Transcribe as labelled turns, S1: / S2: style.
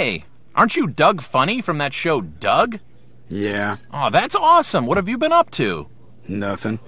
S1: Hey, aren't you Doug Funnie from that show Doug?
S2: Yeah,
S1: Oh, that's awesome. What have you been up to?
S2: nothing.